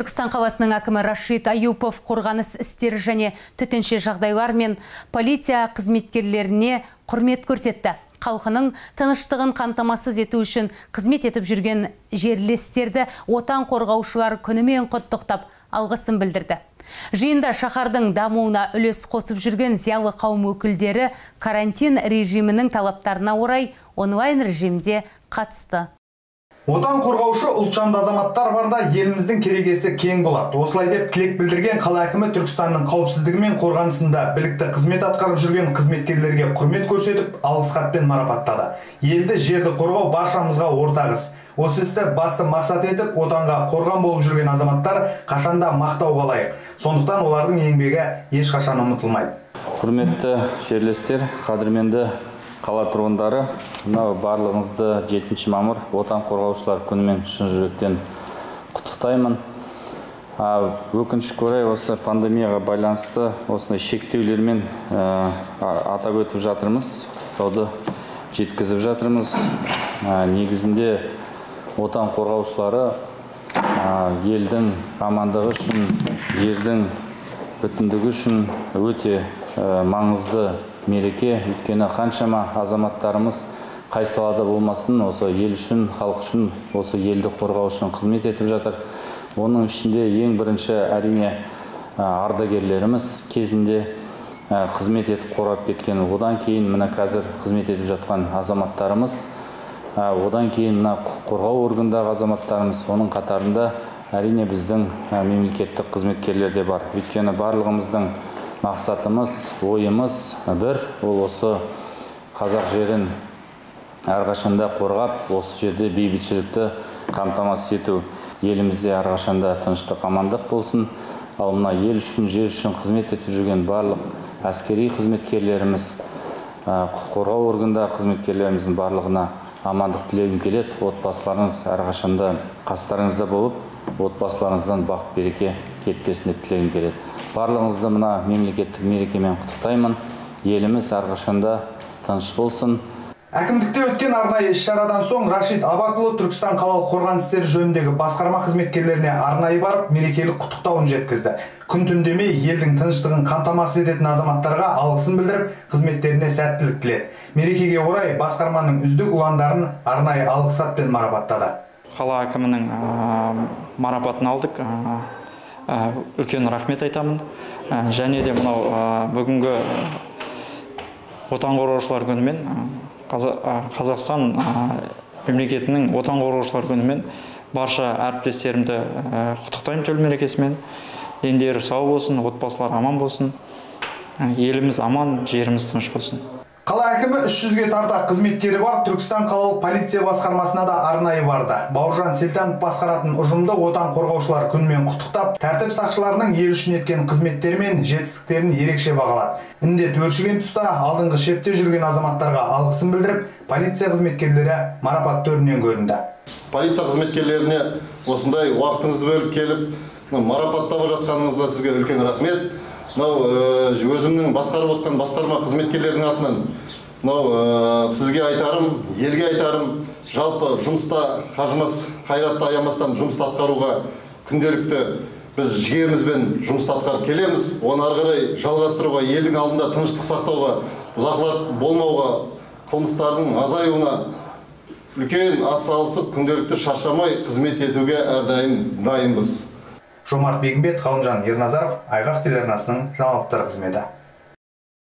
Түркістан қаласының әкімі Рашид Аюпов қорғаныс істері және төтенше жағдайлар мен полиция қызметкерлеріне құрмет көрсетті. Қалқының тыныштығын қамтамасыз ету үшін қызмет етіп жүрген жерлестерді отан қорғаушылар күнімен құттықтап алғысын білдірді. Жиында шаһардың дамуына үлес қосып жүрген зиялы қауым өкілдері карантин режимінің талаптарына орай онлайн режимде қатысты. Отан қорғаушы ұлтжанды азаматтар барда еліміздің керегесі кең болады. Осылай деп тілек білдірген қала әкімі Түркістанның қауіпсіздігі мен қорғанысында білікті қызмет атқарып жүрген қызметкерлерге құрмет көрсетіп, алғыс хатпен марапаттады. Елді жерді қорғау баршамызға ортақ іс. Осы істі басты мақсат етіп, отанға қорған болып жүрген азаматтар қашанда мақтауға лайық. Сондықтан олардың еңбегі ешқашан ұмытылмайды. Құрметті жерлестер, қадірменді қала тұрғындары мынау барлығыңызды 7 мамыр отан қорғаушылар күнімен шын жүректен құттықтаймын. Өкінішке орай осы пандемияға байланысты осындай шектеулермен атап өтіп жатырмыз құттықтауды жеткізіп жатырмыз. Негізінде отан қорғаушылары елдің амандығы үшін жердің бүтіндігі үшін өте маңызды мереке. Өйткені қаншама азаматтарымыз қай салада болмасын осы ел үшін халық үшін осы елді қорғау үшін қызмет етіп жатыр. Оның ішінде ең бірінші әрине ардагерлеріміз кезінде қызмет етіп қорғап кеткен одан кейін мына қазір қызмет етіп жатқан азаматтарымыз одан кейін мына құқық қорғау органдағы азаматтарымыз оның қатарында әрине біздің мемлекеттік қызметкерлер де бар. Өйткені барлығымыздың мақсатымыз ойымыз бір. Ол осы қазақ жерін әрқашанда қорғап осы жерде бейбітшілікті қамтамасыз ету елімізде әрқашанда тыныштық амандық болсын. Ал мына ел үшін жер үшін қызмет етіп жүрген барлық әскери қызметкерлеріміз құқық қорғау органдағы қызметкерлеріміздің барлығына амандық тілегім келеді. Отбасыларыңыз әрқашанда қастарыңызда болып отбасыларыңыздан бақыт береке кетпесін деп тілегім келеді. Барлығыңызды мына мемлекеттік мерекемен құттықтаймын. Еліміз әрқашанда тыныш болсын. Әкімдікте өткен арнайы іс шарадан соң рашид абакұлы түркістан қалалық қорғаныс істері жөніндегі басқарма қызметкерлеріне арнайы барып мерекелік құттықтауын жеткізді. Күн түн демей елдің тыныштығын қамтамасыз ететін азаматтарға алғысын білдіріп қызметтеріне сәттілік тіледі. Мерекеге орай басқарманың үздік ұландарын арнайы алғыс хатпен марапаттады. Қала әкімінің марапатын алдық. Үлкен рахмет айтамын. Және де мынау бүгінгі отан қорғаушылар күнімен қазақстан мемлекетінің отан қорғаушылар күнімен барша әріптестерімді құттықтаймын төл мерекесімен. Дендері сау болсын отбасылар аман болсын. Еліміз аман жеріміз тыныш болсын. Әкімі 300-ге тарта қызметкері бар Түркістан қалалық полиция басқармасына да арнайы барды. Бауыржан Селтанов басқаратын ұжымды отан қорғаушылар күнімен құттықтап, тәртіп сақшыларының ел үшін еткен қызметтері мен жетістіктерін ерекше бағалады. Індет өршіген тұста алдыңғы шепте жүрген азаматтарға алғысын білдіріп, полиция қызметкерлері марапат төрінен көрінді. Полиция қызметкерлеріне осындай уақытыңызды бөліп келіп, марапаттап жатқаныңызға сізге үлкен рахмет мынау өзімнің басқарып отқан басқарма қызметкерлерінің атынан мынау сізге айтарым елге айтарым жалпы жұмыста қажымас қайратты аямастан жұмысты атқаруға күнделікті біз жігерімізбен жұмысты атқарып келеміз. Оны ары қарай жалғастыруға елдің алдында тыныштық сақтауға бұзақылық болмауға қылмыстардың азаюына үлкен атсалысып күнделікті шаршамай қызмет етуге әрдайым дайынбыз. Жомарт бегімбет ғалымжан ерназаров айғақ телеарнасының жаңалықтар қызметі.